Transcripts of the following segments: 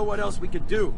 know what else we could do.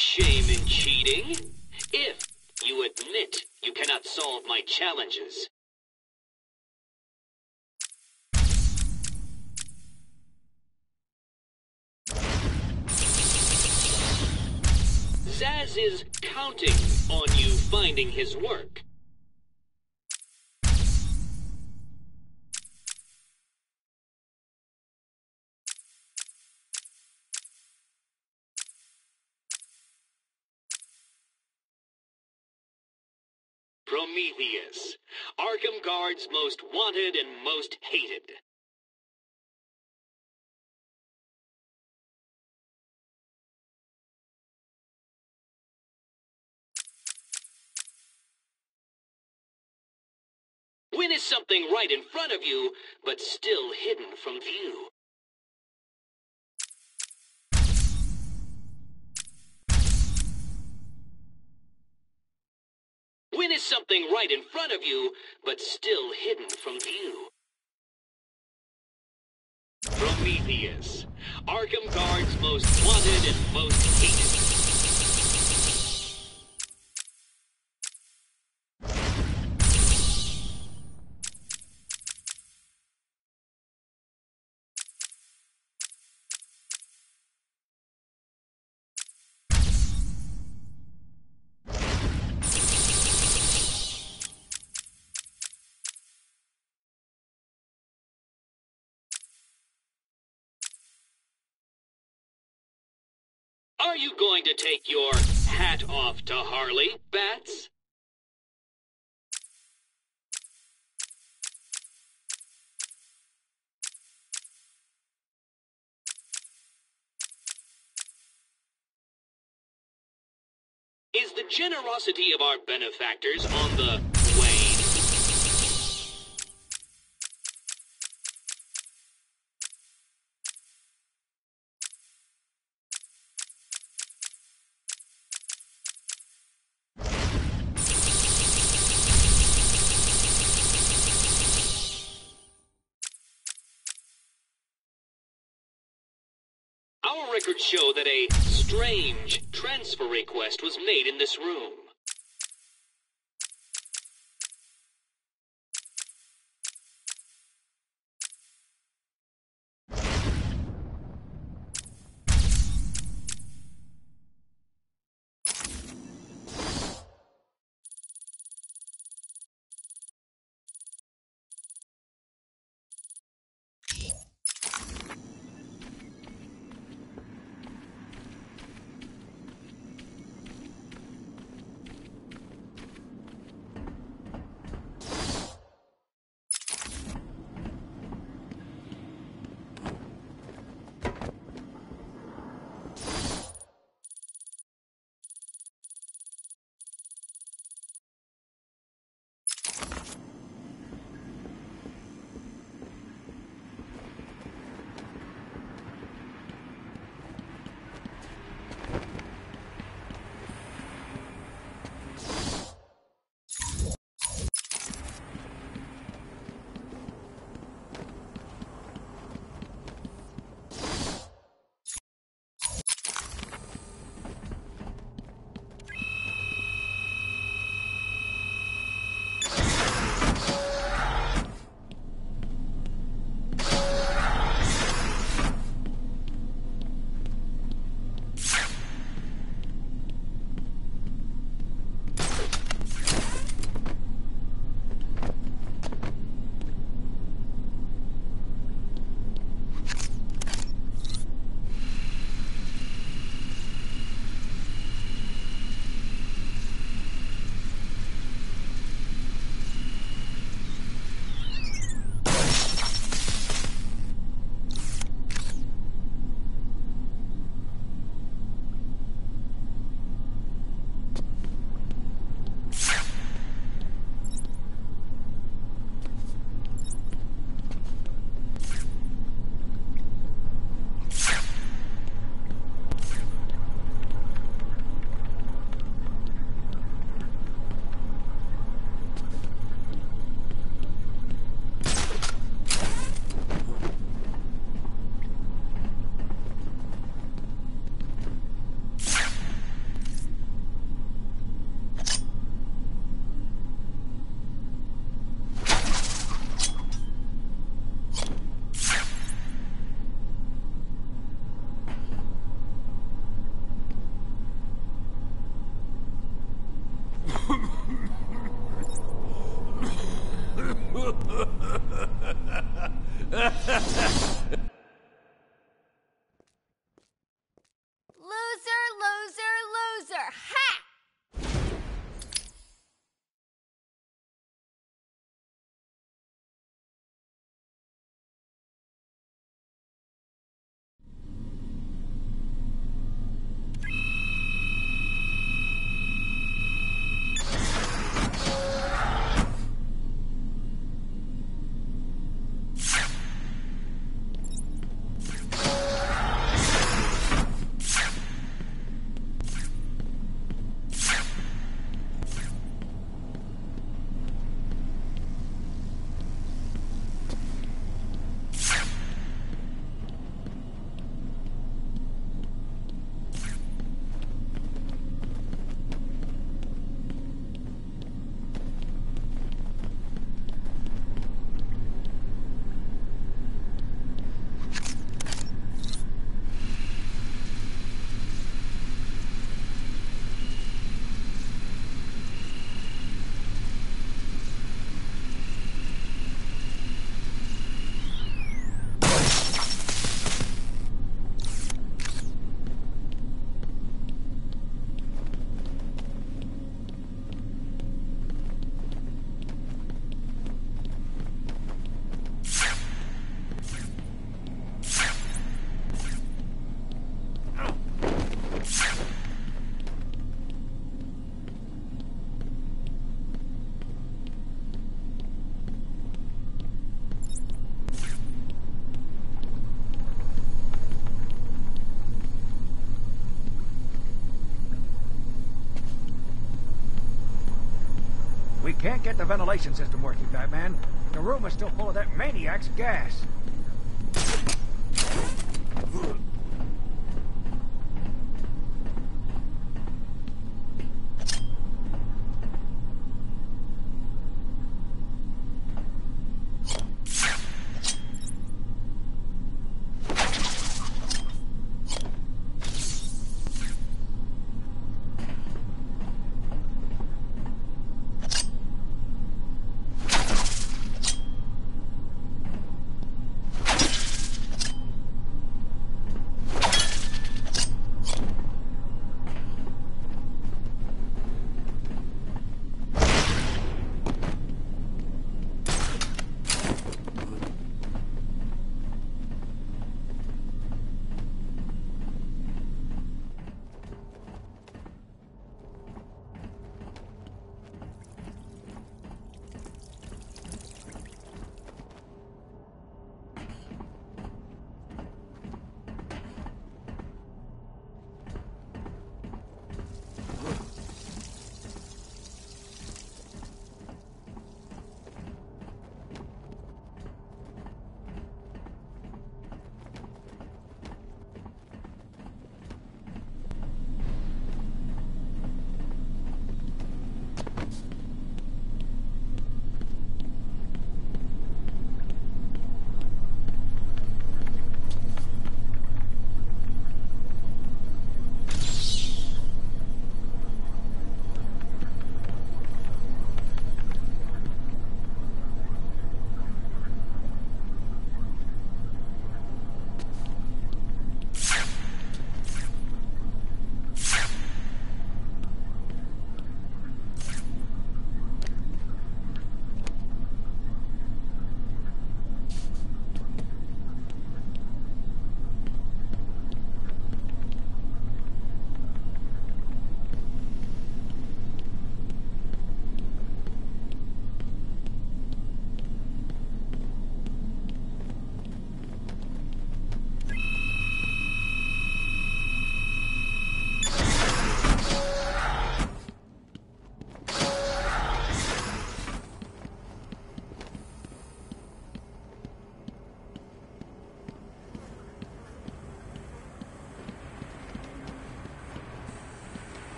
Shame in cheating. If you admit you cannot solve my challenges. Zsasz is counting on you finding his work. Prometheus, Arkham most wanted and most hated. When is something right in front of you, but still hidden from view? Something right in front of you, but still hidden from view? Prometheus, Arkham Guard's most wanted and most hated. Are you going to take your hat off to Harley, Bats? Is the generosity of our benefactors on the wane? Our records show that a strange transfer request was made in this room. Can't get the ventilation system working, Batman. The room is still full of that maniac's gas.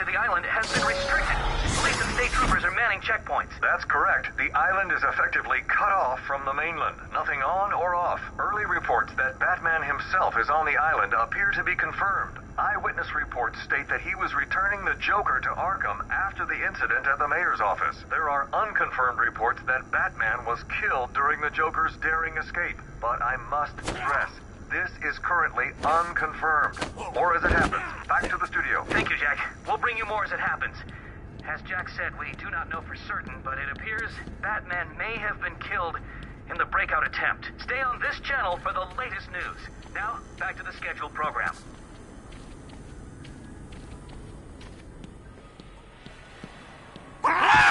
to the island has been restricted. Police and state troopers are manning checkpoints. That's correct. The island is effectively cut off from the mainland. Nothing on or off. Early reports that Batman himself is on the island appear to be confirmed. Eyewitness reports state that he was returning the Joker to Arkham after the incident at the mayor's office. There are unconfirmed reports that Batman was killed during the Joker's daring escape. But I must stress, this is currently unconfirmed. or as it happens. said, we do not know for certain, but it appears Batman may have been killed in the breakout attempt. Stay on this channel for the latest news. Now, back to the scheduled program. Ah!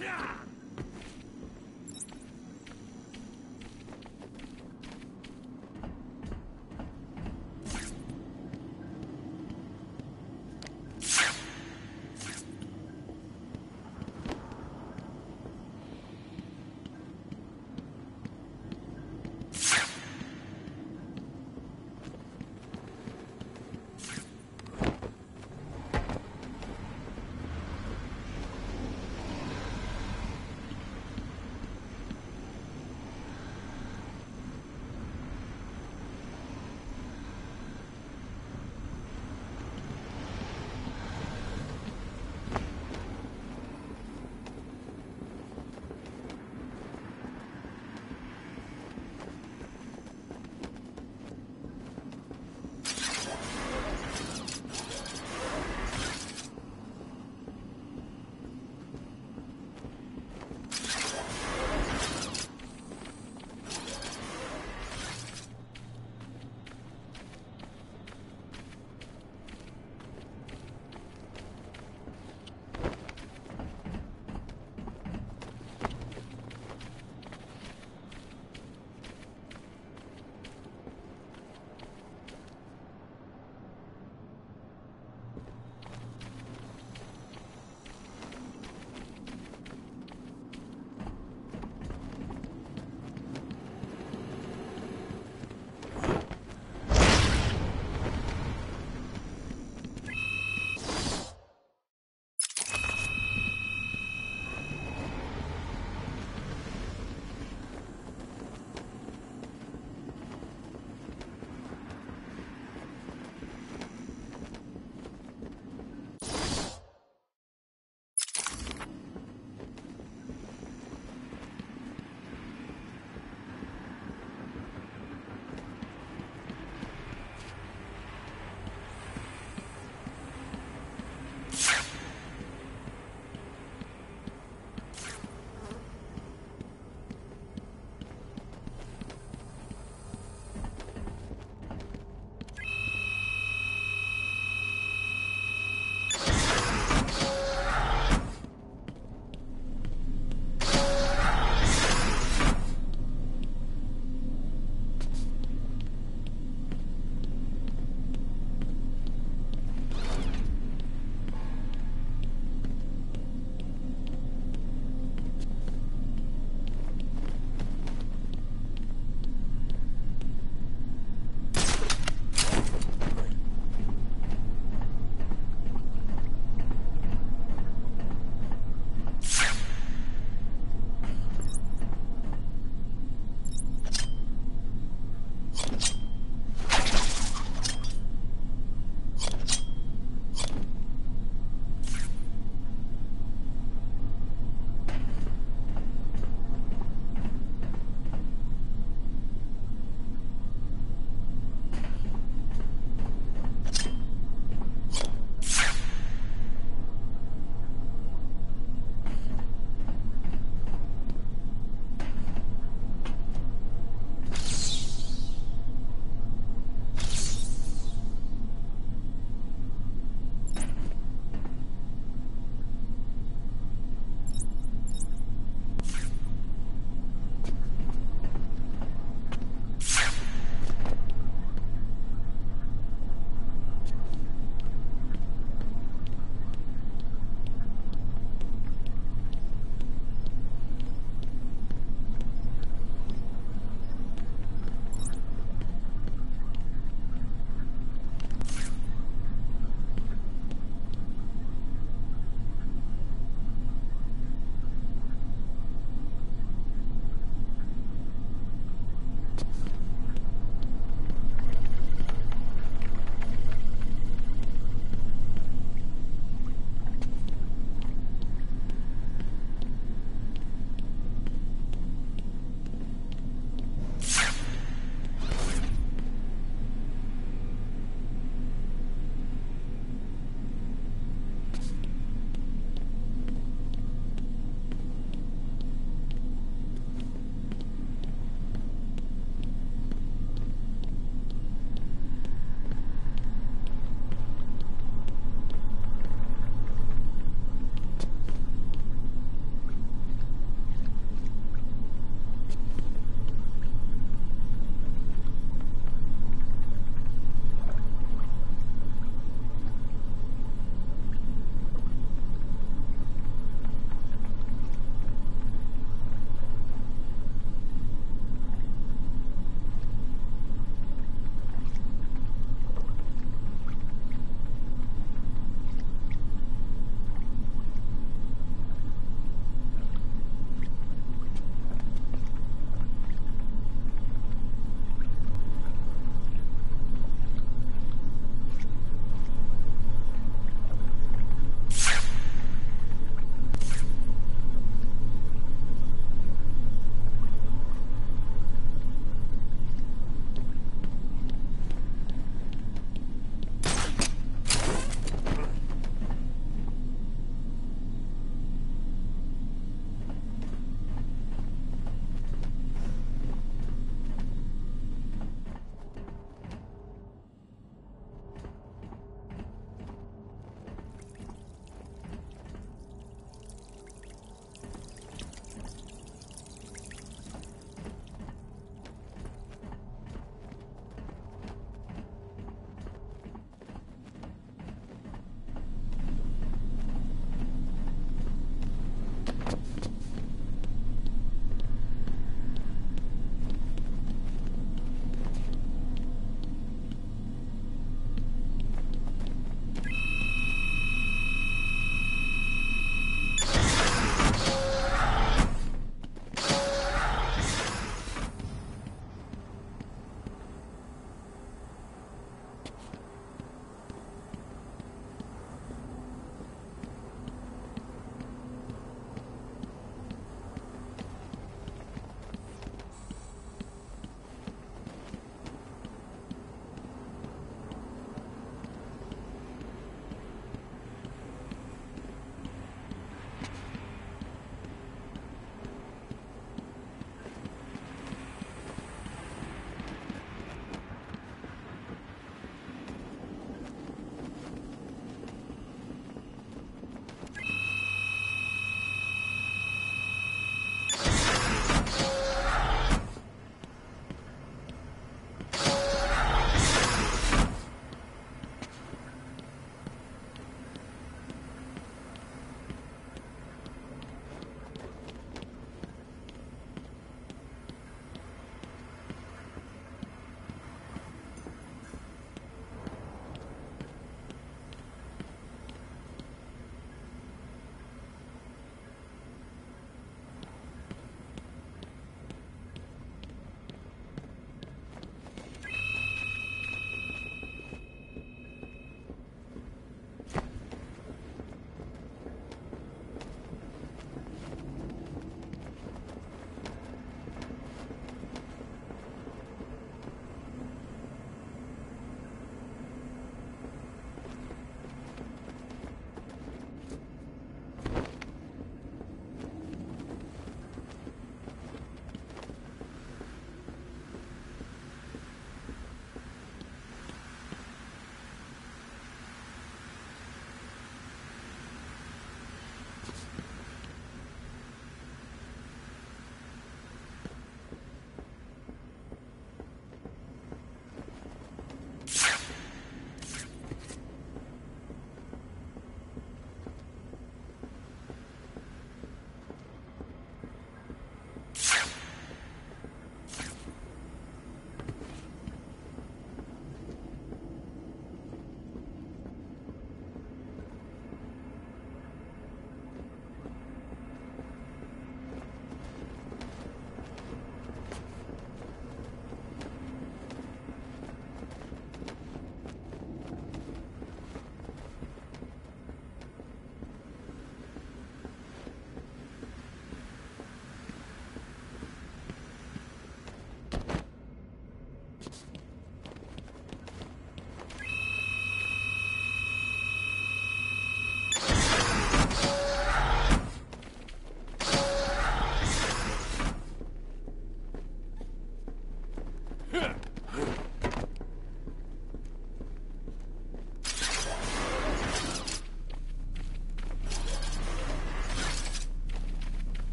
Yeah.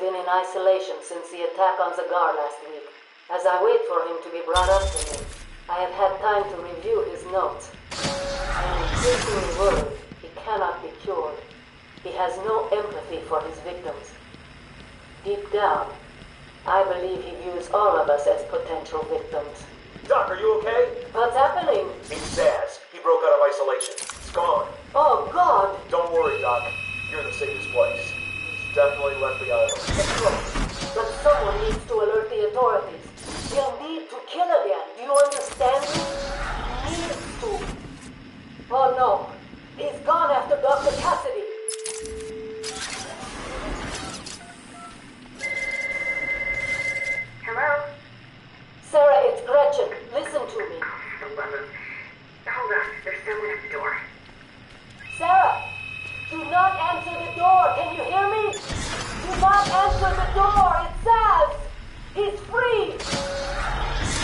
Been in isolation since the attack on Zagar last week. As I wait for him to be brought up to me, I have had time to review his notes. I am increasingly worried he cannot be cured. He has no empathy for his victims. Deep down, I believe he views all of us as potential victims. Doc, are you okay? What's happening? It's Zsasz. He broke out of isolation. He's gone. Oh, God! Don't worry, Doc. You're in the safest place. He's definitely left the island. But someone needs to alert the authorities. He'll need to kill again. Do you understand me? He needs to. Oh no. He's gone after Dr. Cassidy. Hello? Sarah, it's Gretchen. Listen to me. Hold on. There's someone at the door. Sarah! Do not answer the door. Can you hear me? Do not answer the door. It says He's free.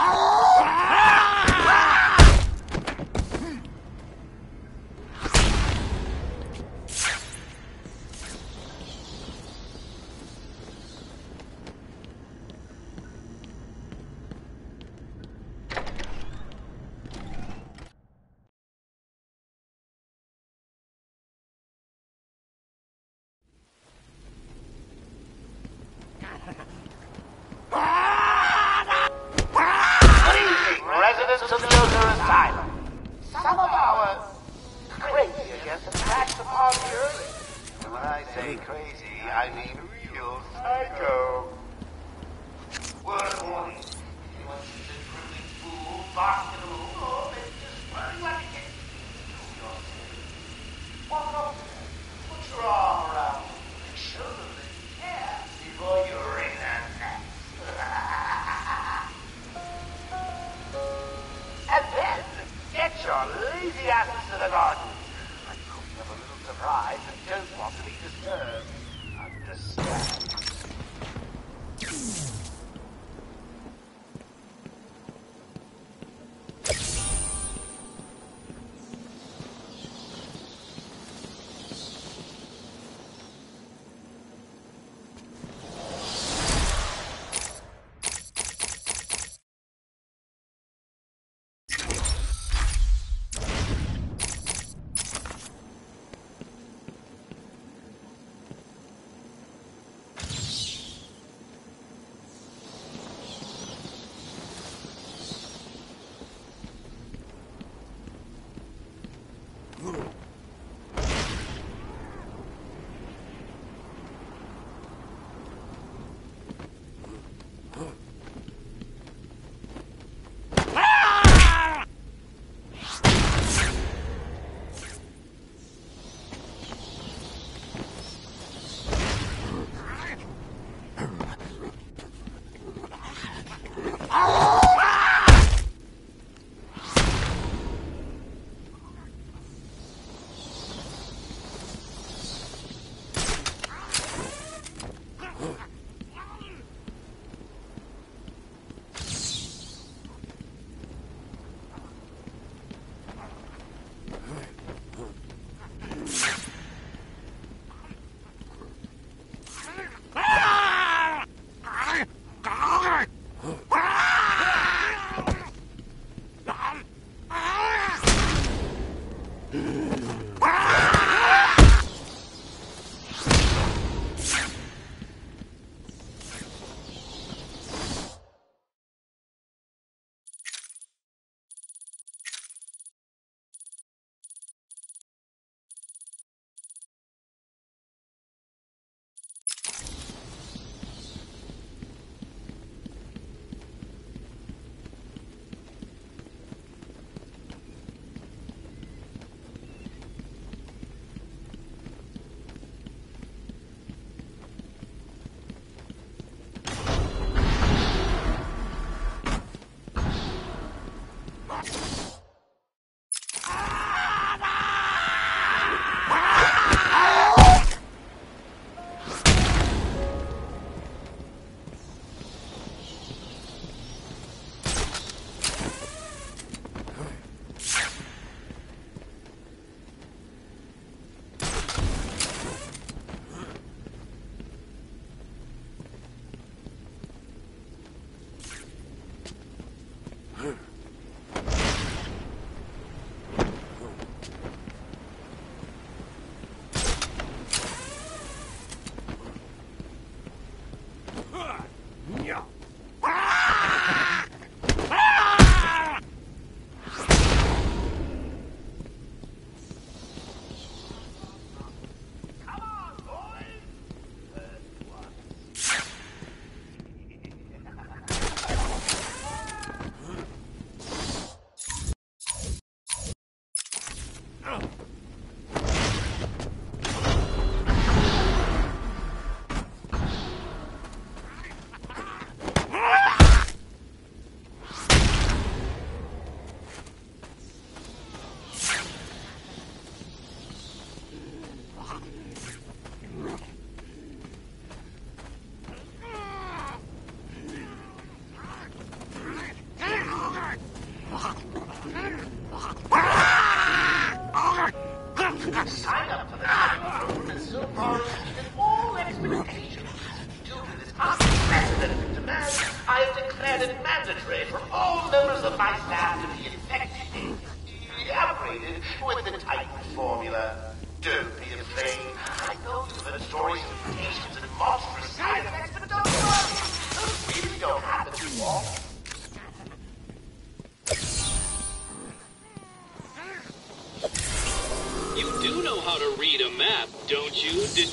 Good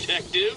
detective?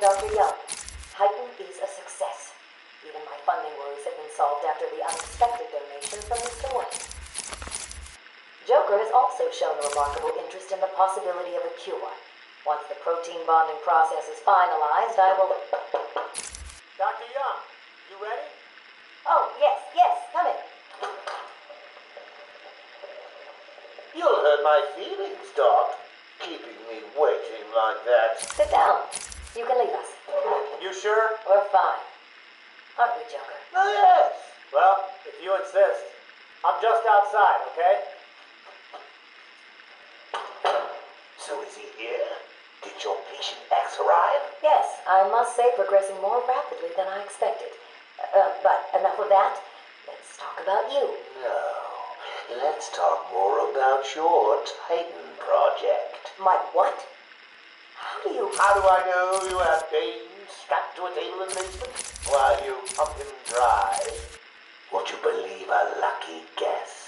Dr. Young. Titan is a success. Even my funding worries have been solved after the unexpected donation from Mr. Wayne. Joker has also shown a remarkable interest in the possibility of a cure. Once the protein bonding process is finalized, I will. Dr. Young, you ready? Oh, yes, yes, come in. You'll hurt my feelings, Doc. Keeping me waiting like that. Sit down. You can leave us. You sure? We're fine. Aren't we, Joker? Oh, yes. Well, if you insist. I'm just outside, okay? So is he here? Did your patient X arrive? Yes, I must say progressing more rapidly than I expected. Uh, but enough of that. Let's talk about you. No. Let's talk more about your Titan project. My what? How do you... How do I know you have Bane strapped to a table in the basement while you pump him dry? Would you believe a lucky guess?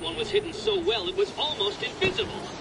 One was hidden so well it was almost invisible.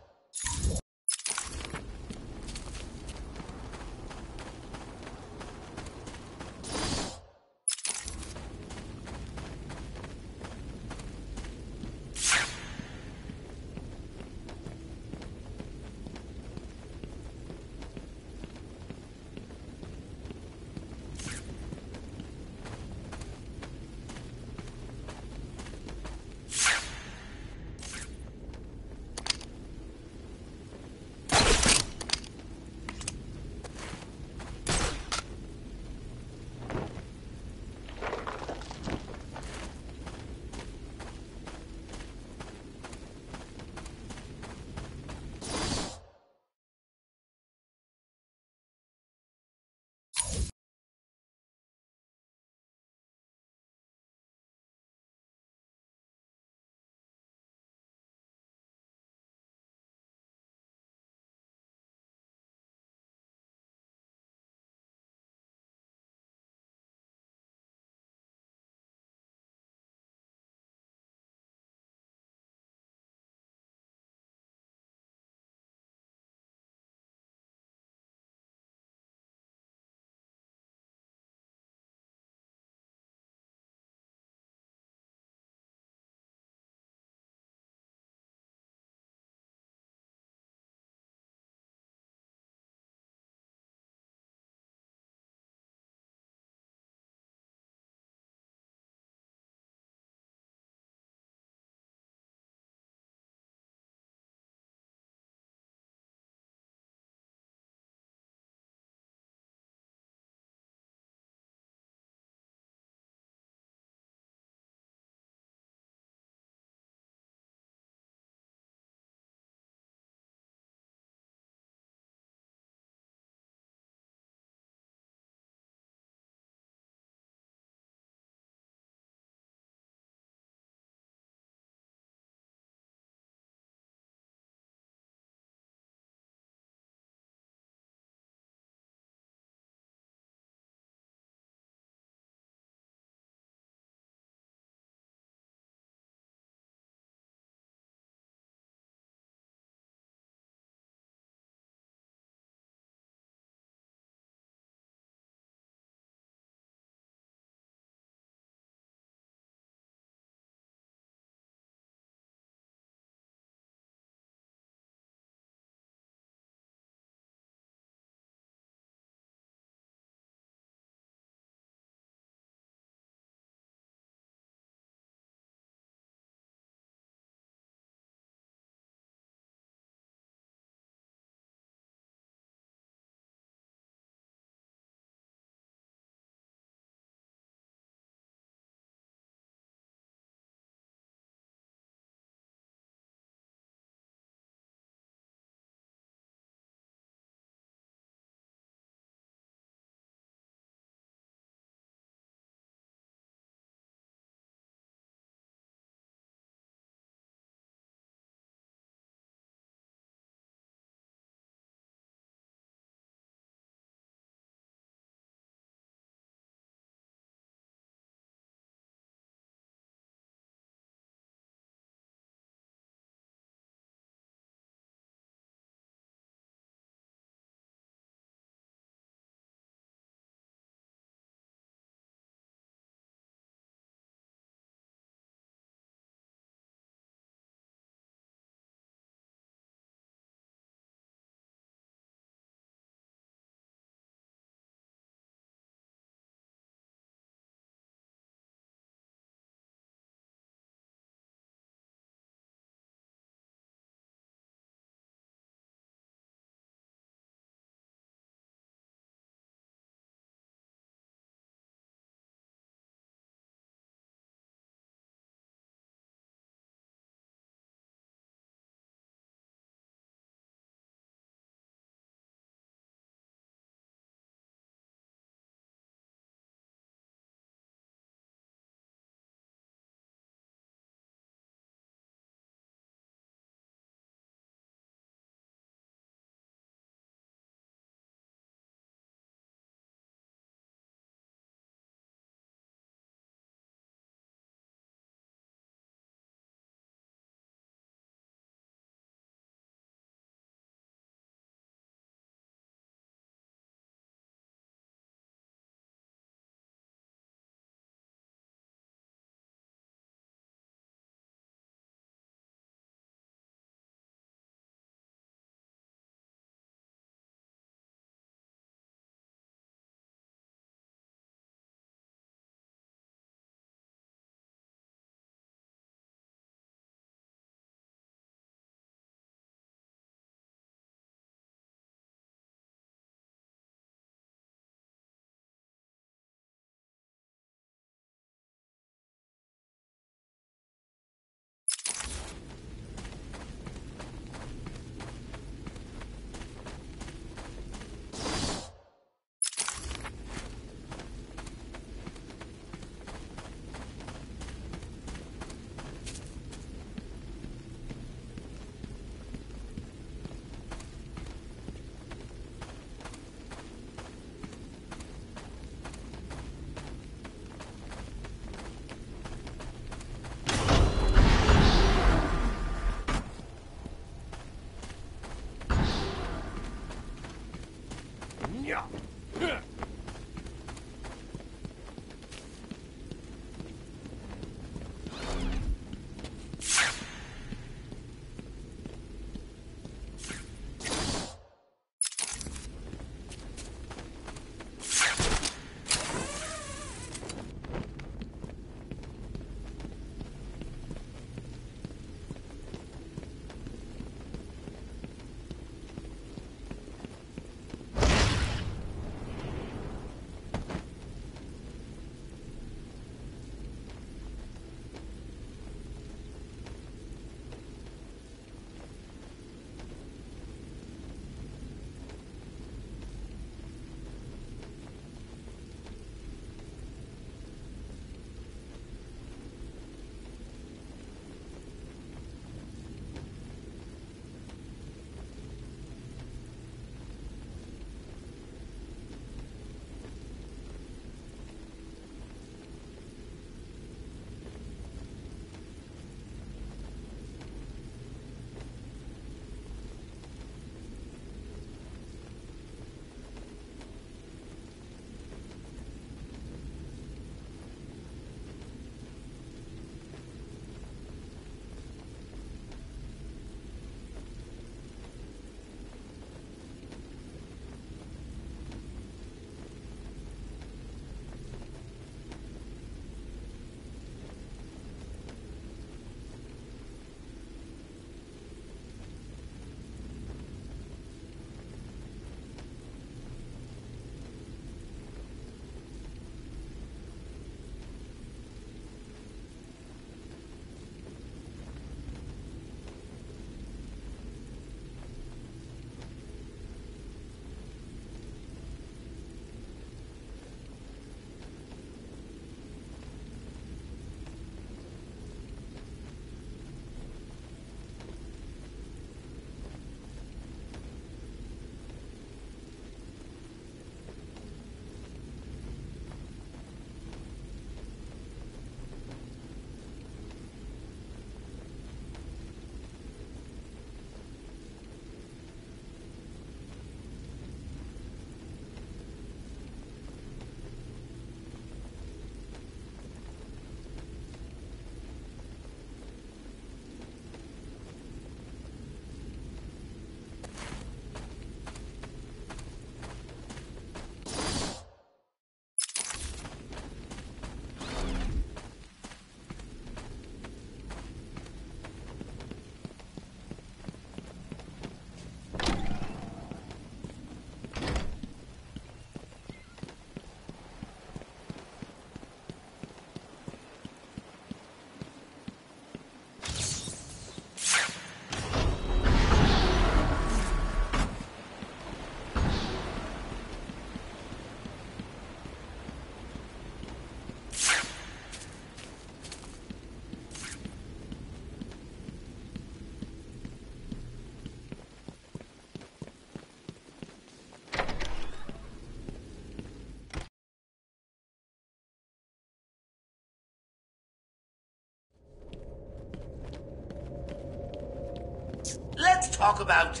Talk about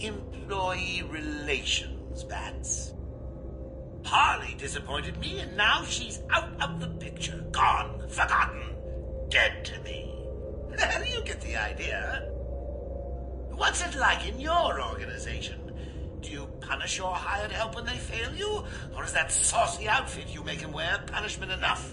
employee relations, Bats. Harley disappointed me, and now she's out of the picture. Gone, forgotten, dead to me. you get the idea. What's it like in your organization? Do you punish your hired help when they fail you? Or is that saucy outfit you make him wear punishment enough?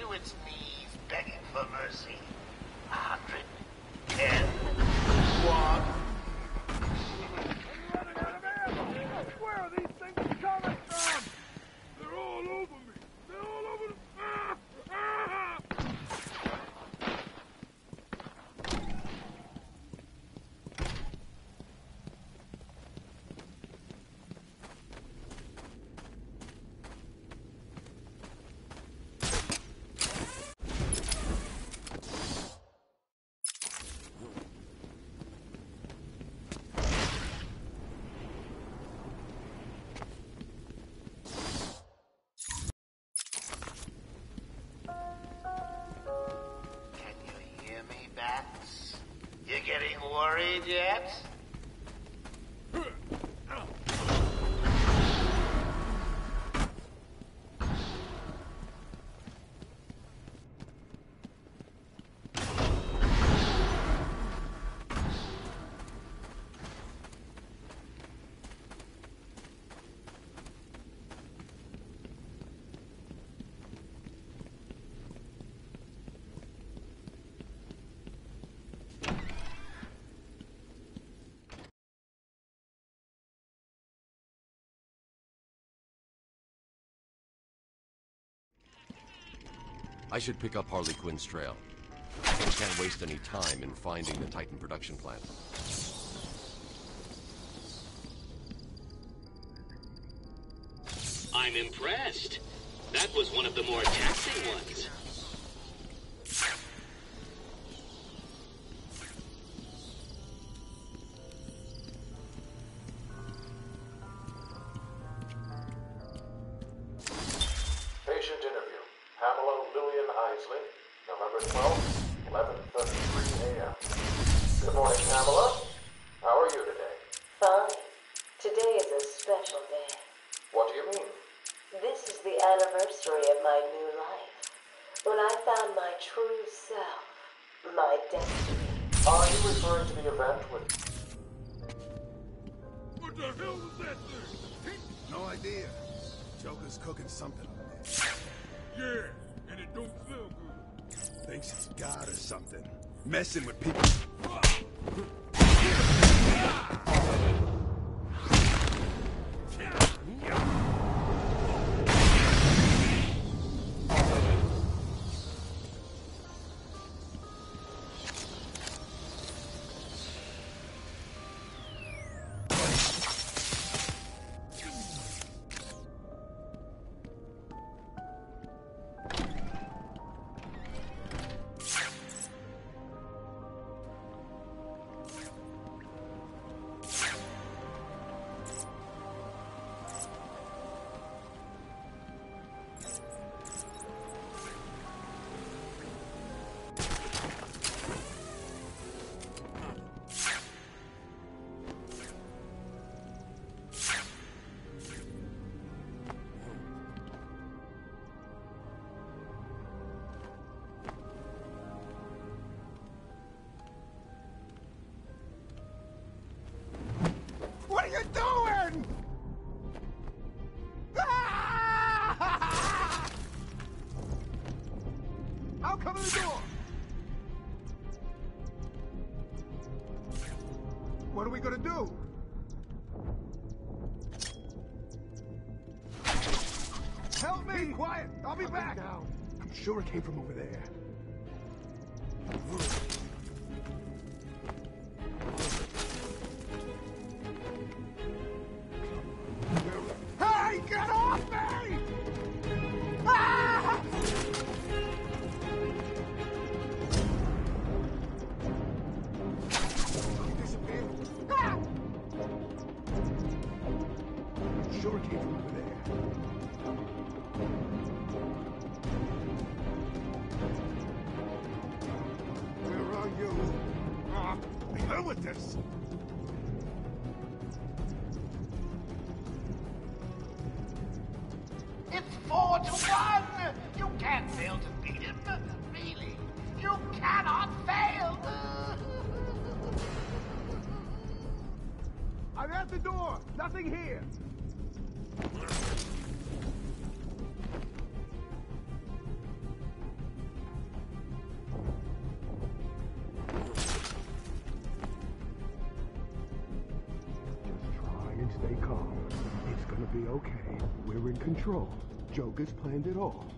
to its knees begging for mercy. A hundred, ten, one. Where are these things coming from? They're all over I should pick up Harley Quinn's trail. We can't waste any time in finding the Titan production plant. I'm impressed. That was one of the more taxing ones. we gonna do? Help me! Be quiet! I'll be back! I'm sure it came from over there. control. Joker's planned it all.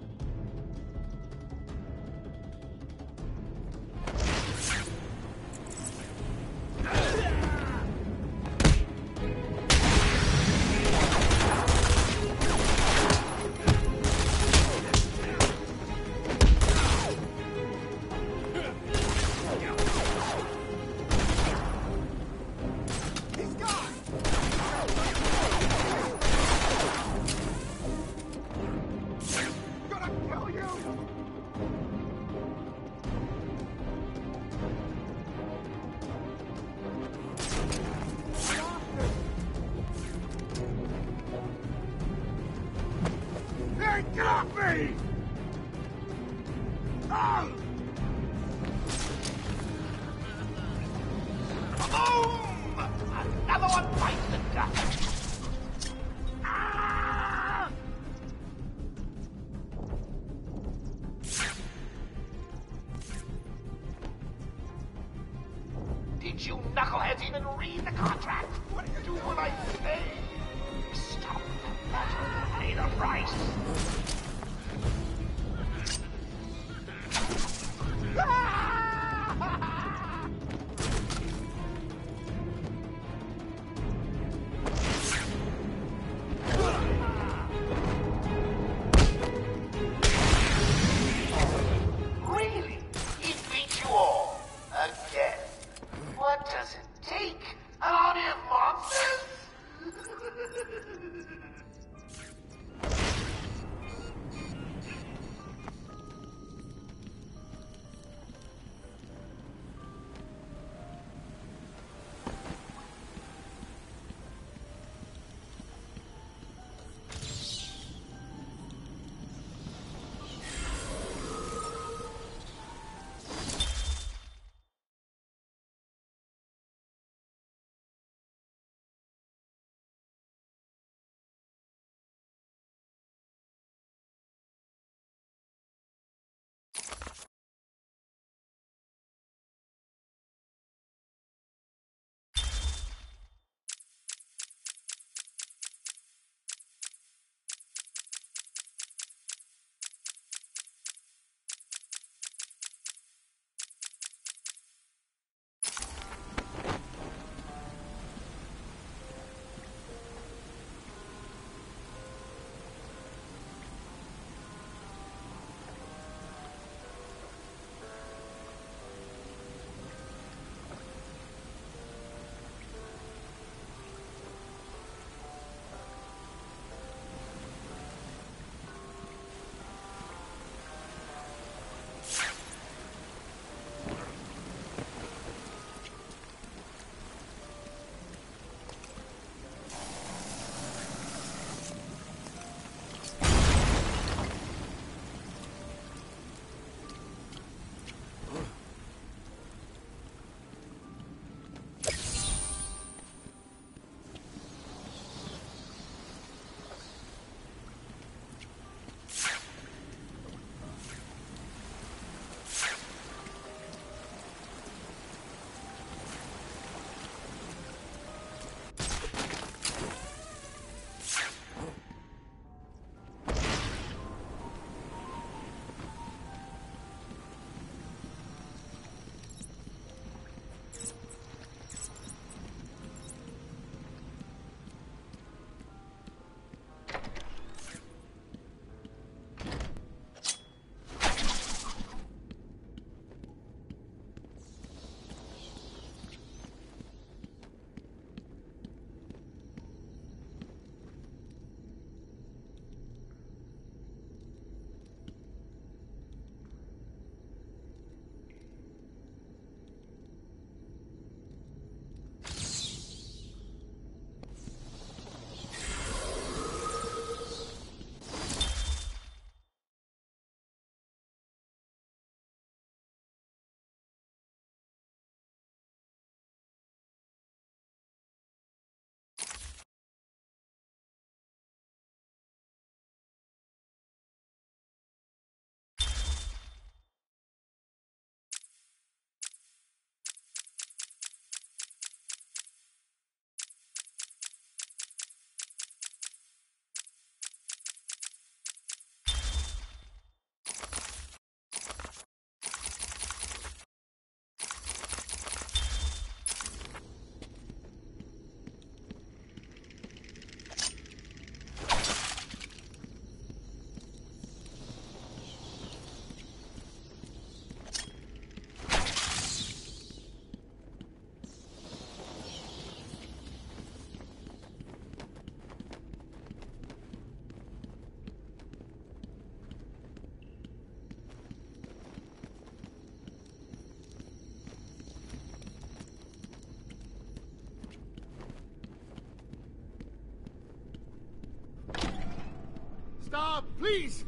Stop, please!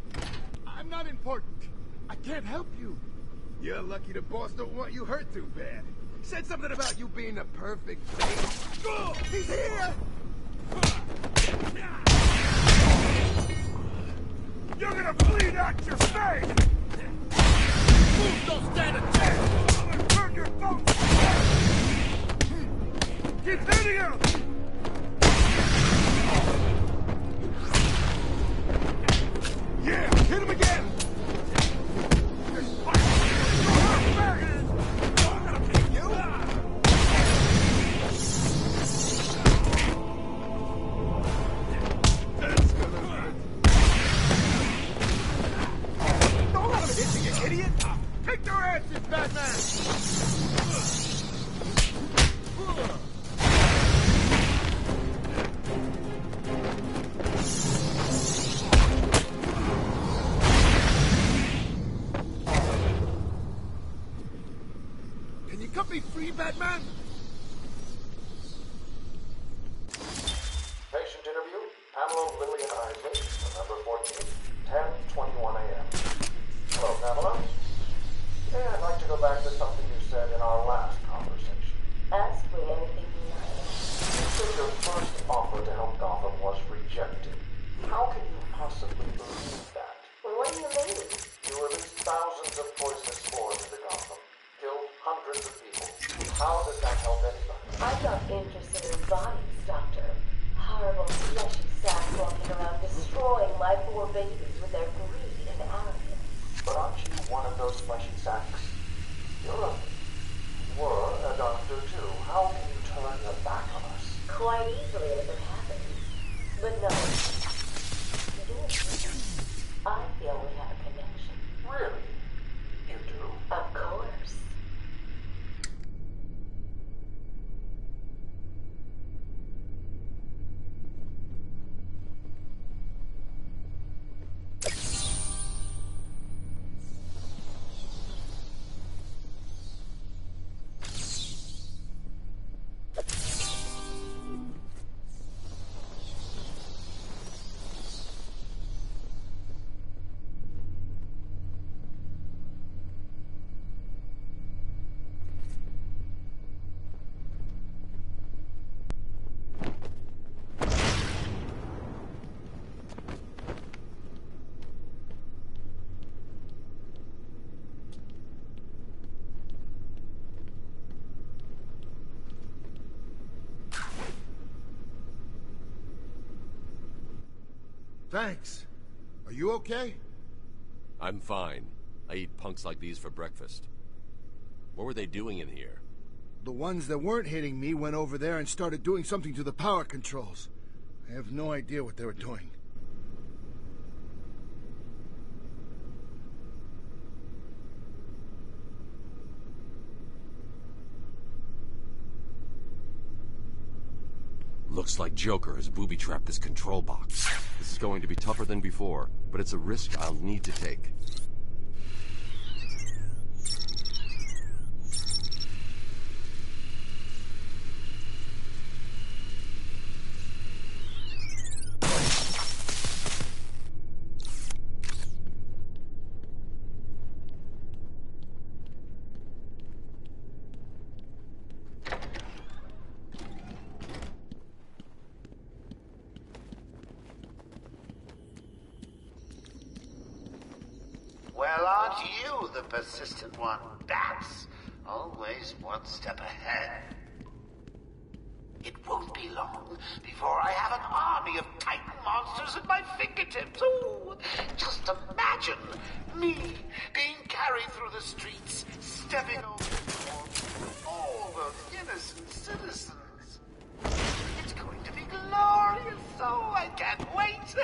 I'm not important. I can't help you. You're lucky the boss don't want you hurt too bad. Said something about you being a perfect mate. Oh, he's here! You're gonna bleed out your face! Move, don't stand a chance! I'm gonna turn your boat! Keep hitting him! Thanks. Are you okay? I'm fine. I eat punks like these for breakfast. What were they doing in here? The ones that weren't hitting me went over there and started doing something to the power controls. I have no idea what they were doing. Looks like Joker has booby-trapped this control box. This is going to be tougher than before, but it's a risk I'll need to take. Well, aren't you the persistent one, Bats? Always one step ahead. It won't be long before I have an army of Titan monsters at my fingertips. Ooh, just imagine me being carried through the streets, stepping over all those innocent citizens. It's going to be glorious, so I can't wait.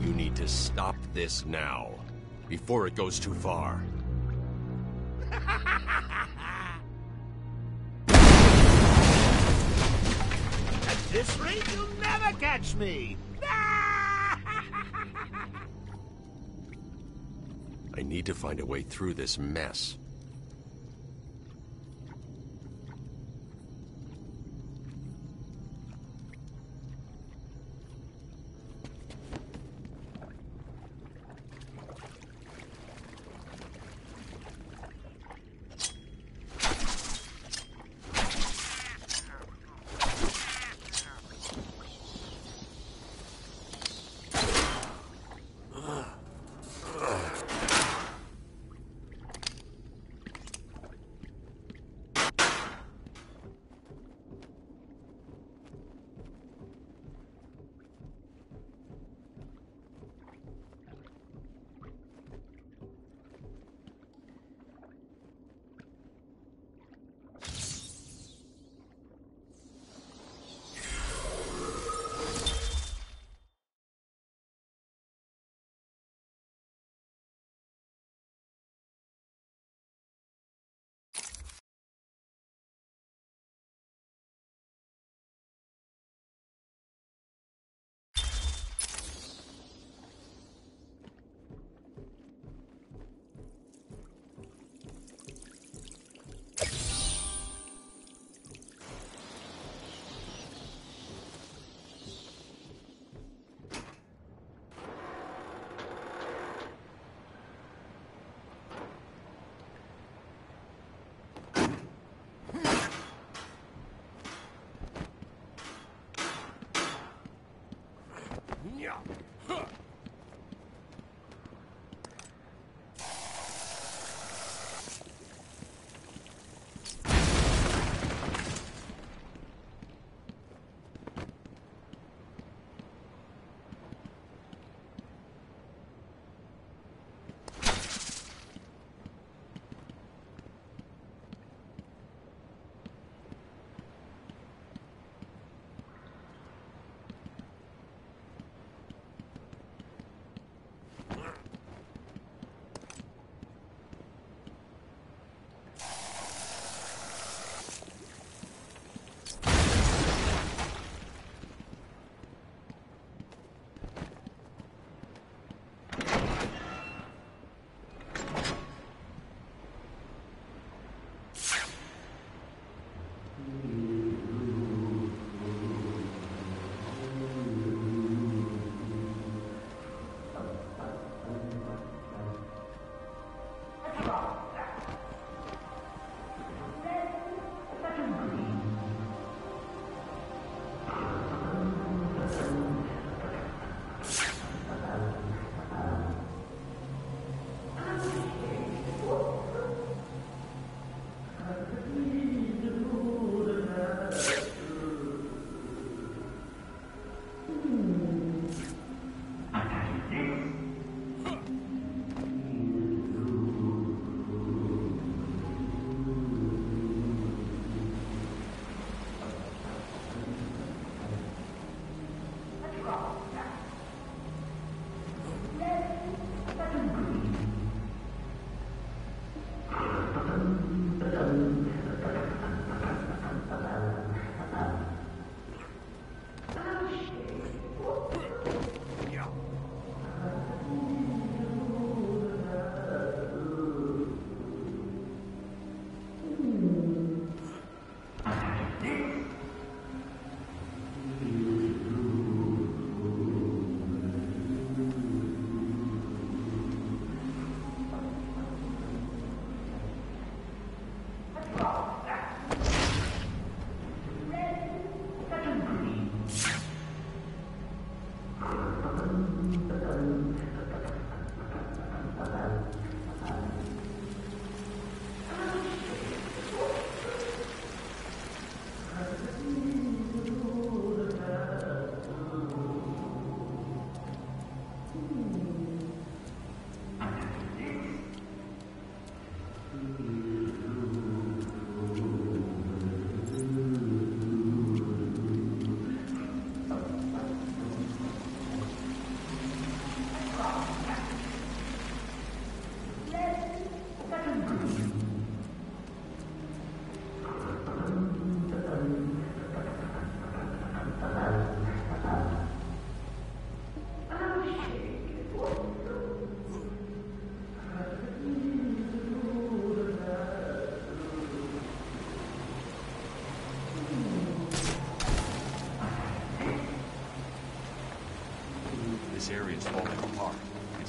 You need to stop this now, before it goes too far. At this rate, you'll never catch me. I need to find a way through this mess.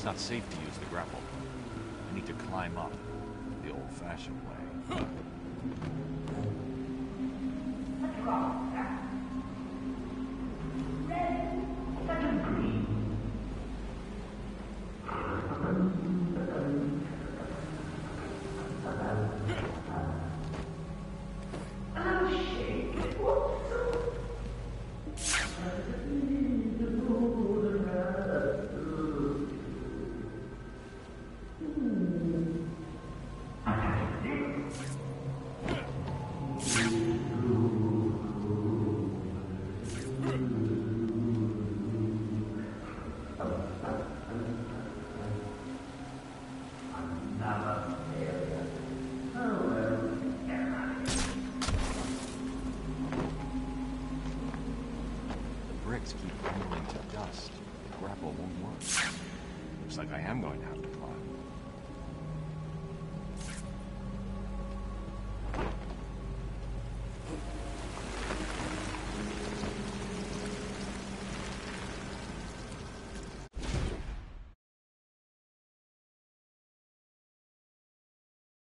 Not safe to use